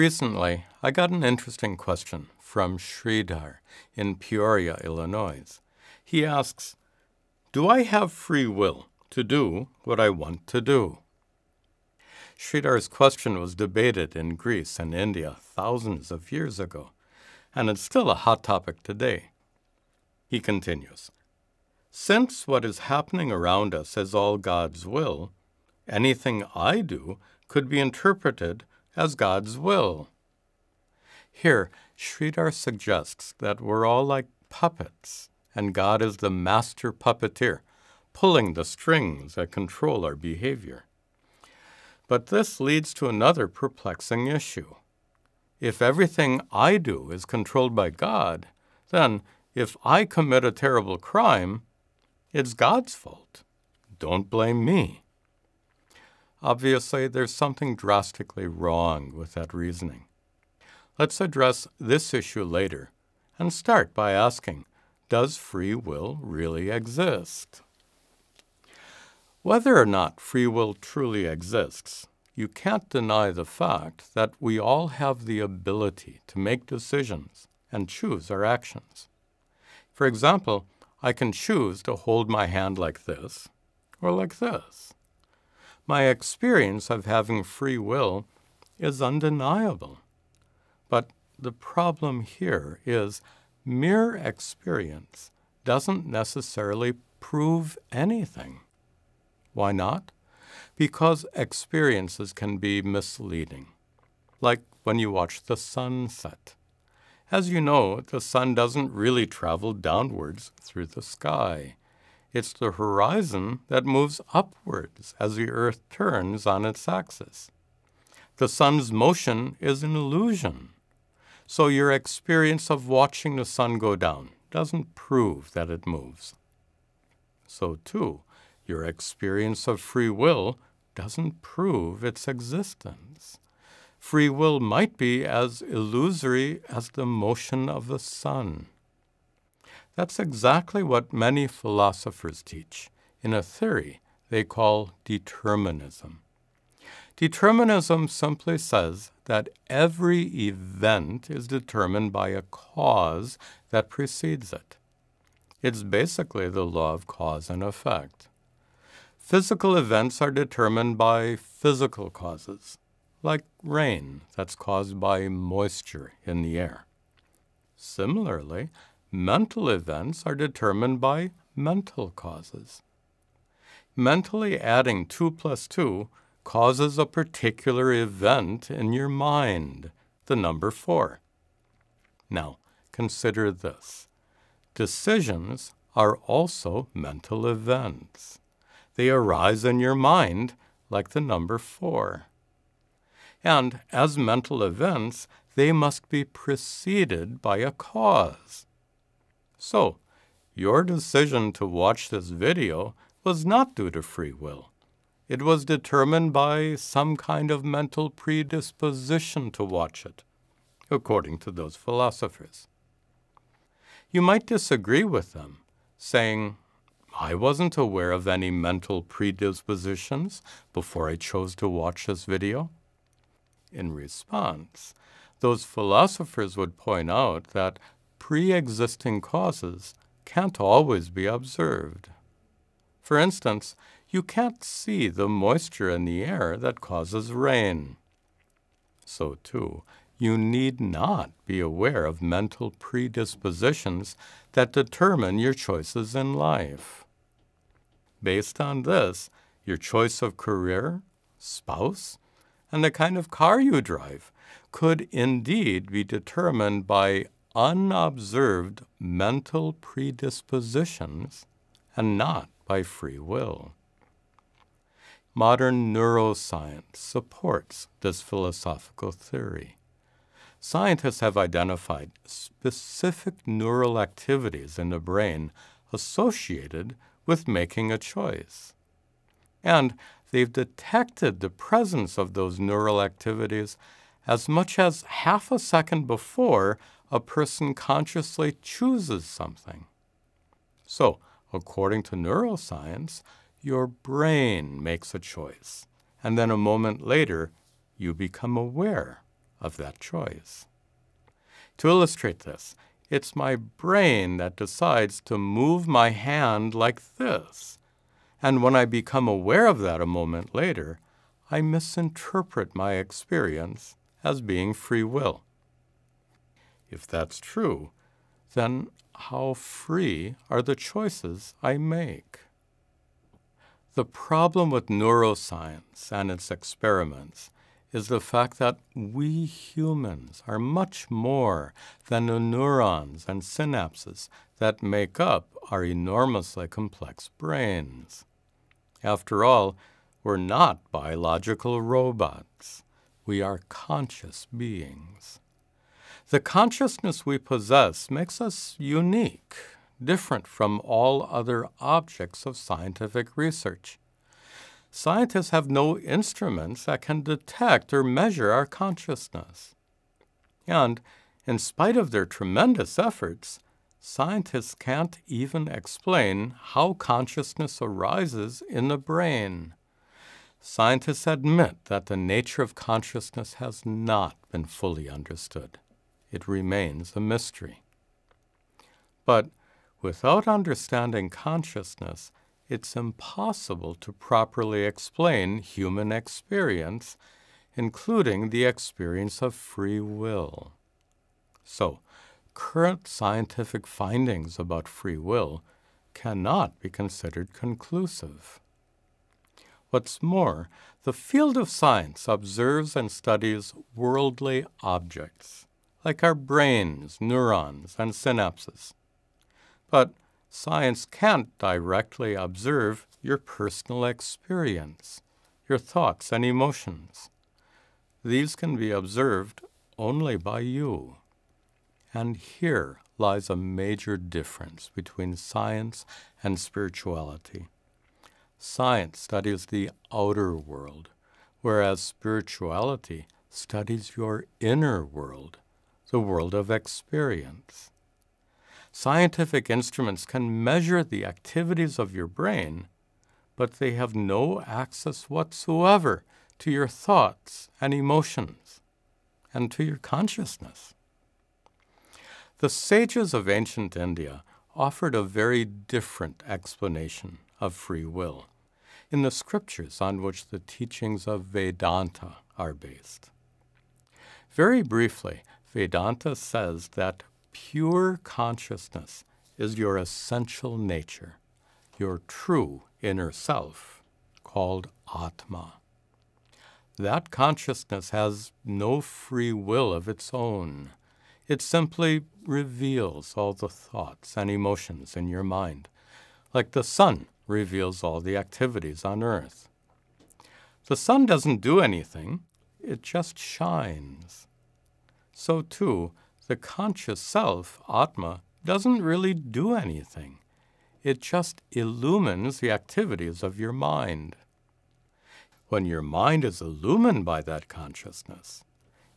Recently, I got an interesting question from Sridhar in Peoria, Illinois. He asks, Do I have free will to do what I want to do? Sridhar's question was debated in Greece and India thousands of years ago, and it's still a hot topic today. He continues, Since what is happening around us is all God's will, anything I do could be interpreted as God's will. Here, Sridhar suggests that we're all like puppets, and God is the master puppeteer, pulling the strings that control our behavior. But this leads to another perplexing issue. If everything I do is controlled by God, then if I commit a terrible crime, it's God's fault. Don't blame me. Obviously, there's something drastically wrong with that reasoning. Let's address this issue later and start by asking Does free will really exist? Whether or not free will truly exists, you can't deny the fact that we all have the ability to make decisions and choose our actions. For example, I can choose to hold my hand like this or like this. My experience of having free will is undeniable. But the problem here is mere experience doesn't necessarily prove anything. Why not? Because experiences can be misleading, like when you watch the sun set. As you know, the sun doesn't really travel downwards through the sky. It's the horizon that moves upwards as the Earth turns on its axis. The sun's motion is an illusion. So your experience of watching the sun go down doesn't prove that it moves. So, too, your experience of free will doesn't prove its existence. Free will might be as illusory as the motion of the sun. That's exactly what many philosophers teach in a theory they call determinism. Determinism simply says that every event is determined by a cause that precedes it. It's basically the law of cause and effect. Physical events are determined by physical causes, like rain that's caused by moisture in the air. Similarly, Mental events are determined by mental causes. Mentally adding 2 plus 2 causes a particular event in your mind, the number 4. Now, consider this. Decisions are also mental events. They arise in your mind like the number 4. And as mental events, they must be preceded by a cause. So, your decision to watch this video was not due to free will. It was determined by some kind of mental predisposition to watch it, according to those philosophers. You might disagree with them, saying, I wasn't aware of any mental predispositions before I chose to watch this video. In response, those philosophers would point out that pre existing causes can't always be observed. For instance, you can't see the moisture in the air that causes rain. So, too, you need not be aware of mental predispositions that determine your choices in life. Based on this, your choice of career, spouse, and the kind of car you drive could indeed be determined by unobserved mental predispositions and not by free will. Modern neuroscience supports this philosophical theory. Scientists have identified specific neural activities in the brain associated with making a choice. And they've detected the presence of those neural activities as much as half a second before a person consciously chooses something. So, according to neuroscience, your brain makes a choice, and then a moment later, you become aware of that choice. To illustrate this, it's my brain that decides to move my hand like this. And when I become aware of that a moment later, I misinterpret my experience as being free will. If that's true, then how free are the choices I make? The problem with neuroscience and its experiments is the fact that we humans are much more than the neurons and synapses that make up our enormously complex brains. After all, we're not biological robots. We are conscious beings. The consciousness we possess makes us unique, different from all other objects of scientific research. Scientists have no instruments that can detect or measure our consciousness. And, in spite of their tremendous efforts, scientists can't even explain how consciousness arises in the brain. Scientists admit that the nature of consciousness has not been fully understood. It remains a mystery. But without understanding consciousness, it's impossible to properly explain human experience, including the experience of free will. So, current scientific findings about free will cannot be considered conclusive. What's more, the field of science observes and studies worldly objects, like our brains, neurons, and synapses. But Science can't directly observe your personal experience, your thoughts and emotions. These can be observed only by you. And here lies a major difference between science and spirituality. Science studies the outer world, whereas spirituality studies your inner world, the world of experience. Scientific instruments can measure the activities of your brain, but they have no access whatsoever to your thoughts and emotions and to your consciousness. The sages of ancient India offered a very different explanation of free will in the scriptures on which the teachings of Vedanta are based. Very briefly, Vedanta says that Pure consciousness is your essential nature, your true inner self, called Atma. That consciousness has no free will of its own. It simply reveals all the thoughts and emotions in your mind, like the sun reveals all the activities on earth. The sun doesn't do anything, it just shines. So, too, the conscious self, Atma, doesn't really do anything. It just illumines the activities of your mind. When your mind is illumined by that consciousness,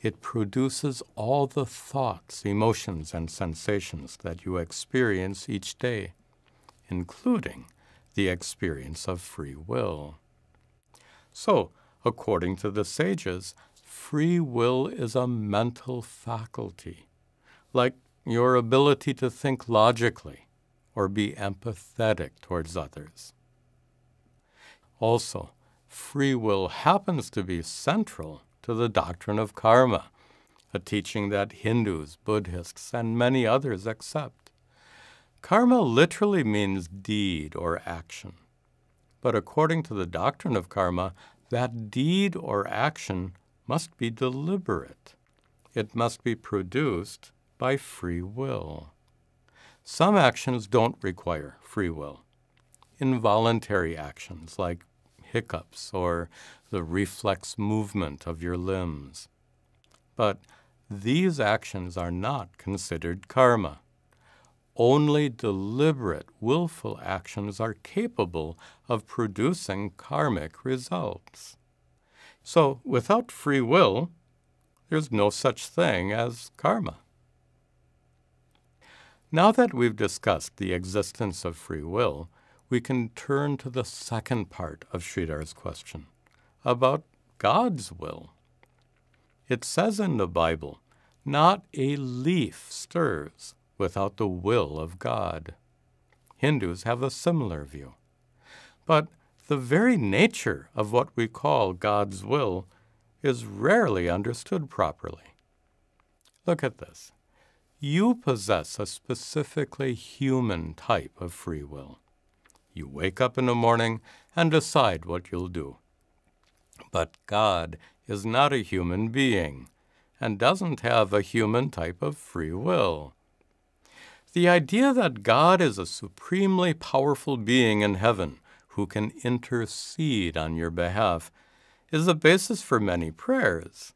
it produces all the thoughts, emotions, and sensations that you experience each day, including the experience of free will. So, according to the sages, free will is a mental faculty like your ability to think logically or be empathetic towards others. Also, free will happens to be central to the doctrine of karma, a teaching that Hindus, Buddhists, and many others accept. Karma literally means deed or action. But according to the doctrine of karma, that deed or action must be deliberate. It must be produced by free will. Some actions don't require free will. Involuntary actions like hiccups or the reflex movement of your limbs. But these actions are not considered karma. only deliberate, willful actions are capable of producing karmic results. So, without free will, there's no such thing as karma. Now that we've discussed the existence of free will, we can turn to the second part of Sridhar's question about God's will. It says in the Bible, not a leaf stirs without the will of God. Hindus have a similar view. But the very nature of what we call God's will is rarely understood properly. Look at this. You possess a specifically human type of free will. You wake up in the morning and decide what you'll do. But God is not a human being and doesn't have a human type of free will. The idea that God is a supremely powerful being in heaven who can intercede on your behalf is the basis for many prayers.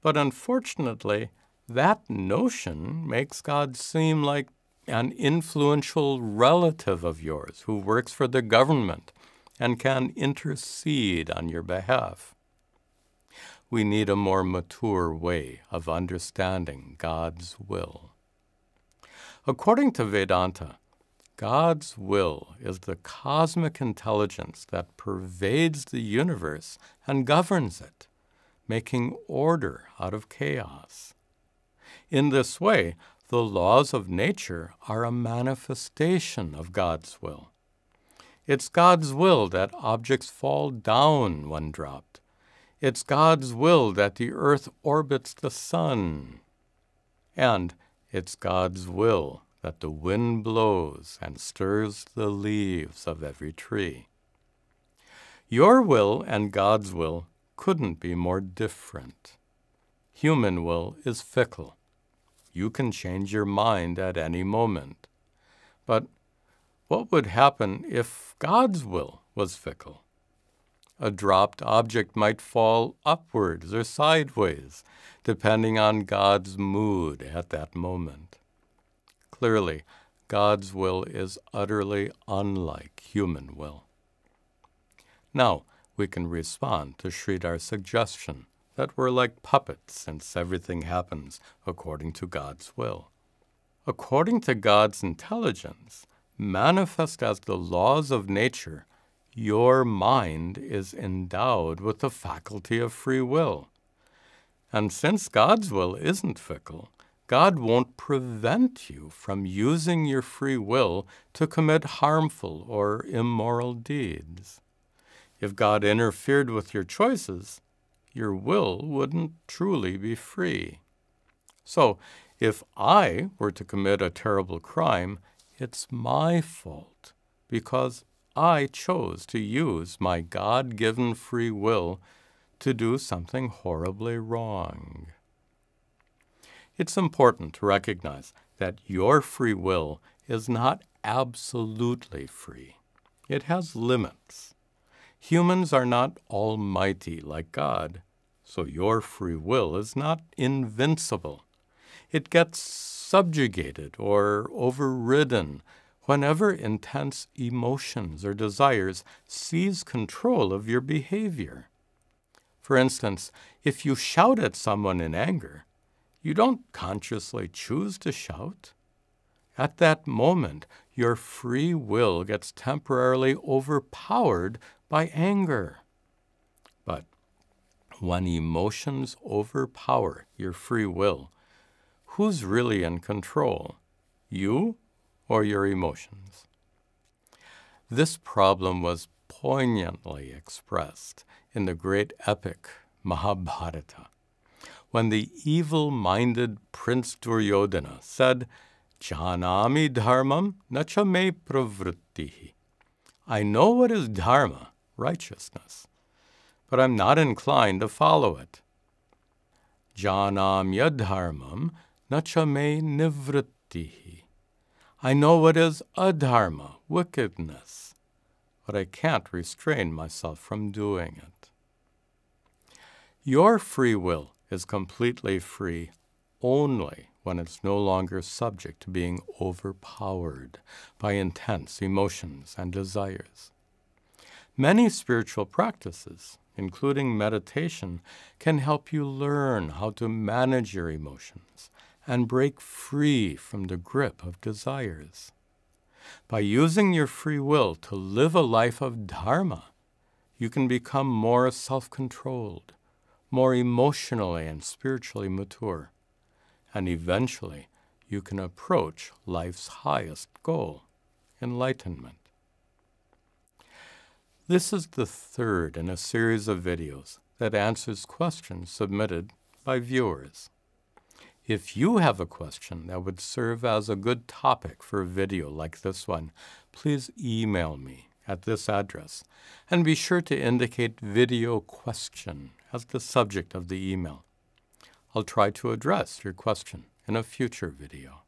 But unfortunately, that notion makes God seem like an influential relative of yours who works for the government and can intercede on your behalf. We need a more mature way of understanding God's will. According to Vedanta, God's will is the cosmic intelligence that pervades the universe and governs it, making order out of chaos. In this way, the laws of nature are a manifestation of God's will. It's God's will that objects fall down when dropped. It's God's will that the earth orbits the sun. And it's God's will that the wind blows and stirs the leaves of every tree. Your will and God's will couldn't be more different. Human will is fickle. You can change your mind at any moment. But what would happen if God's will was fickle? A dropped object might fall upwards or sideways, depending on God's mood at that moment. Clearly, God's will is utterly unlike human will. Now, we can respond to Sridhar's suggestion that we're like puppets since everything happens according to God's will. According to God's intelligence, manifest as the laws of nature, your mind is endowed with the faculty of free will. And since God's will isn't fickle, God won't prevent you from using your free will to commit harmful or immoral deeds. If God interfered with your choices, your will wouldn't truly be free. So, if I were to commit a terrible crime, it's my fault because I chose to use my God given free will to do something horribly wrong. It's important to recognize that your free will is not absolutely free. It has limits. Humans are not almighty like God, so your free will is not invincible. It gets subjugated or overridden whenever intense emotions or desires seize control of your behavior. For instance, if you shout at someone in anger, you don't consciously choose to shout. At that moment, your free will gets temporarily overpowered by anger. But when emotions overpower your free will, who's really in control? You or your emotions? This problem was poignantly expressed in the great epic Mahabharata, when the evil minded Prince Duryodhana said, Janami dharmam nachame pravrittihi. I know what is dharma, righteousness, but I'm not inclined to follow it. Janam yadharmam nachame nivrittihi. I know what is adharma, wickedness, but I can't restrain myself from doing it. Your free will is completely free only when it's no longer subject to being overpowered by intense emotions and desires. Many spiritual practices, including meditation, can help you learn how to manage your emotions and break free from the grip of desires. By using your free will to live a life of Dharma, you can become more self controlled, more emotionally and spiritually mature, and eventually you can approach life's highest goal enlightenment. This is the third in a series of videos that answers questions submitted by viewers. If you have a question that would serve as a good topic for a video like this one, please email me at this address and be sure to indicate video question as the subject of the email. I'll try to address your question in a future video.